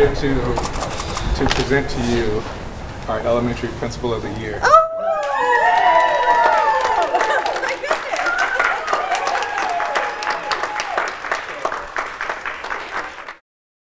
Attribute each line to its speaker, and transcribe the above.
Speaker 1: here to to present to you our elementary principal of the year.
Speaker 2: Oh,